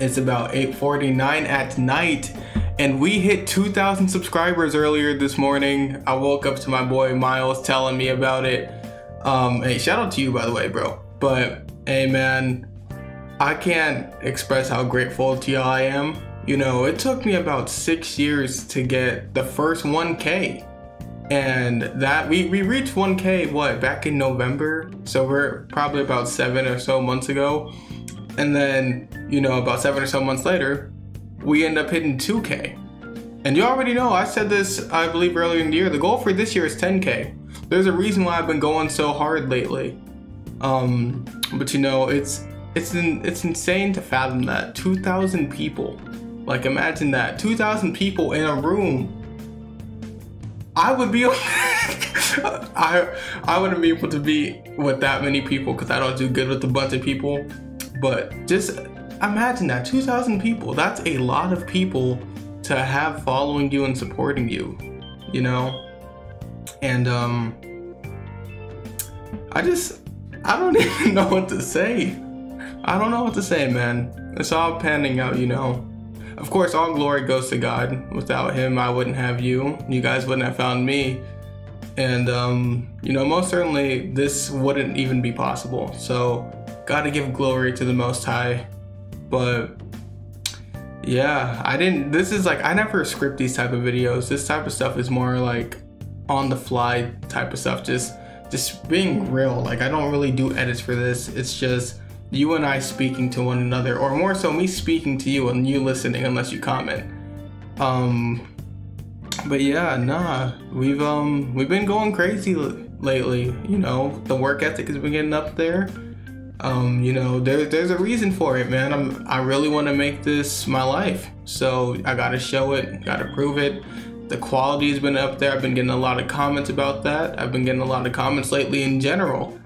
It's about 8:49 at night, and we hit 2,000 subscribers earlier this morning. I woke up to my boy Miles telling me about it. Um, hey, shout out to you by the way, bro. But hey, man, I can't express how grateful to y'all I am. You know, it took me about six years to get the first 1K and that we, we reached 1k what back in november so we're probably about seven or so months ago and then you know about seven or so months later we end up hitting 2k and you already know i said this i believe earlier in the year the goal for this year is 10k there's a reason why i've been going so hard lately. Um but you know it's it's in, it's insane to fathom that 2000 people like imagine that 2000 people in a room. I would be I I wouldn't be able to be with that many people because I don't do good with a bunch of people. But just imagine that 2,000 people. That's a lot of people to have following you and supporting you. You know, and um, I just I don't even know what to say. I don't know what to say, man. It's all panning out, you know. Of course, all glory goes to God. Without Him, I wouldn't have you. You guys wouldn't have found me. And, um, you know, most certainly this wouldn't even be possible. So, gotta give glory to the Most High. But, yeah, I didn't, this is like, I never script these type of videos. This type of stuff is more like on the fly type of stuff. Just, just being real. Like, I don't really do edits for this. It's just, you and I speaking to one another, or more so me speaking to you and you listening unless you comment. Um, but yeah, nah, we've um we've been going crazy lately. You know, the work ethic has been getting up there. Um, you know, there, there's a reason for it, man. I'm I really want to make this my life, so I gotta show it, gotta prove it. The quality's been up there. I've been getting a lot of comments about that. I've been getting a lot of comments lately in general.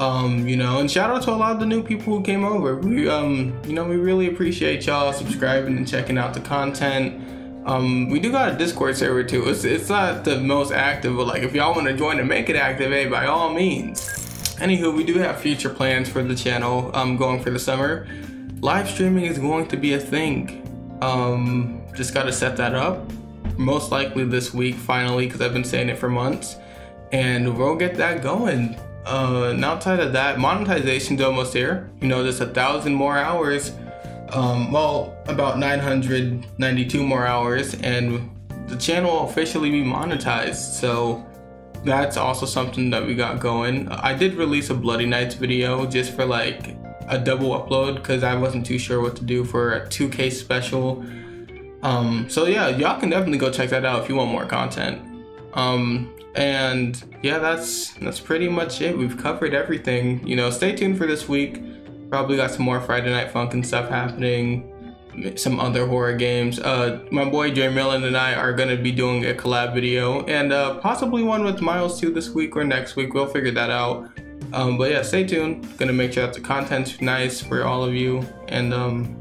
Um, you know, and shout out to a lot of the new people who came over. We, um, you know, we really appreciate y'all subscribing and checking out the content. Um, we do got a Discord server too. It's, it's not the most active, but like if y'all want to join and make it active, hey, by all means. Anywho, we do have future plans for the channel um, going for the summer. Live streaming is going to be a thing. Um, just got to set that up. Most likely this week, finally, because I've been saying it for months. And we'll get that going uh, and outside of that, monetization's almost here. You know, there's a thousand more hours. Um, well, about 992 more hours, and the channel will officially be monetized. So that's also something that we got going. I did release a Bloody Nights video just for like a double upload because I wasn't too sure what to do for a 2K special. Um, so yeah, y'all can definitely go check that out if you want more content. Um, and yeah, that's that's pretty much it. We've covered everything. You know, stay tuned for this week. Probably got some more Friday Night Funk and stuff happening. Some other horror games. Uh, my boy Jay Millen and I are gonna be doing a collab video, and uh, possibly one with Miles too this week or next week. We'll figure that out. Um, but yeah, stay tuned. Gonna make sure that the content's nice for all of you, and um,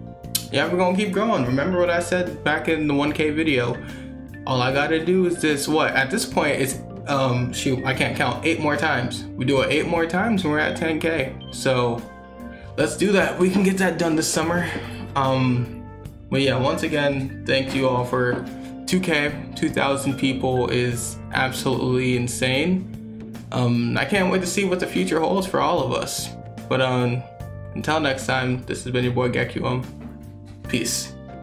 yeah, we're gonna keep growing. Remember what I said back in the 1K video all I gotta do is this. what? At this point, it's um shoot, I can't count eight more times. We do it eight more times and we're at 10k. So let's do that. We can get that done this summer. Um, but yeah, once again, thank you all for 2k, 2,000 people is absolutely insane. Um, I can't wait to see what the future holds for all of us. But um, until next time, this has been your boy Gekuyom. Peace.